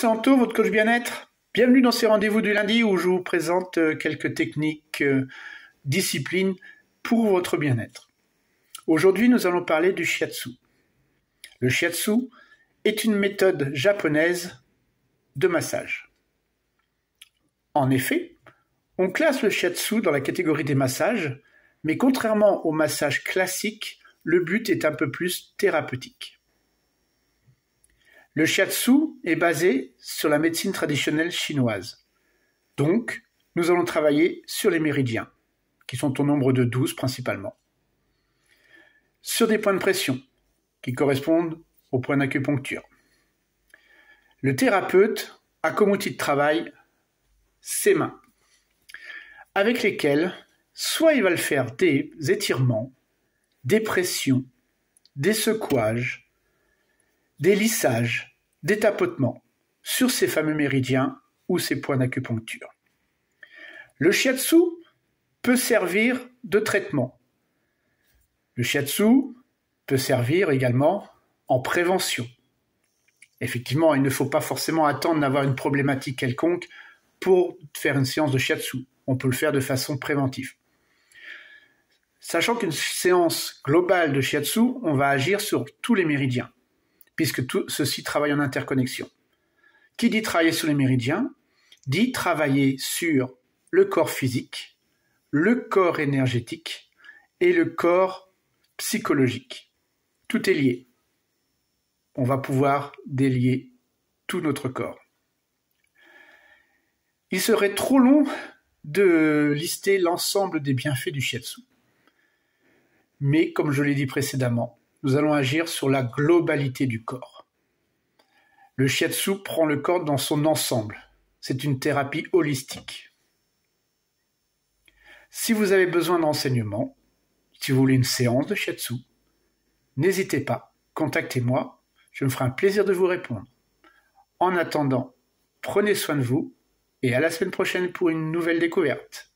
c'est votre coach bien-être. Bienvenue dans ces rendez-vous du lundi où je vous présente euh, quelques techniques, euh, disciplines pour votre bien-être. Aujourd'hui, nous allons parler du shiatsu. Le shiatsu est une méthode japonaise de massage. En effet, on classe le shiatsu dans la catégorie des massages, mais contrairement au massage classique, le but est un peu plus thérapeutique. Le shiatsu est basé sur la médecine traditionnelle chinoise. Donc, nous allons travailler sur les méridiens, qui sont au nombre de 12 principalement. Sur des points de pression, qui correspondent aux points d'acupuncture. Le thérapeute a comme outil de travail ses mains, avec lesquelles soit il va le faire des étirements, des pressions, des secouages, des lissages, des tapotements sur ces fameux méridiens ou ces points d'acupuncture. Le shiatsu peut servir de traitement. Le shiatsu peut servir également en prévention. Effectivement, il ne faut pas forcément attendre d'avoir une problématique quelconque pour faire une séance de shiatsu. On peut le faire de façon préventive. Sachant qu'une séance globale de shiatsu, on va agir sur tous les méridiens puisque tout ceci travaille en interconnexion. Qui dit travailler sur les méridiens dit travailler sur le corps physique, le corps énergétique et le corps psychologique. Tout est lié. On va pouvoir délier tout notre corps. Il serait trop long de lister l'ensemble des bienfaits du shiatsu. Mais comme je l'ai dit précédemment, nous allons agir sur la globalité du corps. Le shiatsu prend le corps dans son ensemble. C'est une thérapie holistique. Si vous avez besoin d'enseignements, si vous voulez une séance de shiatsu, n'hésitez pas, contactez-moi, je me ferai un plaisir de vous répondre. En attendant, prenez soin de vous et à la semaine prochaine pour une nouvelle découverte.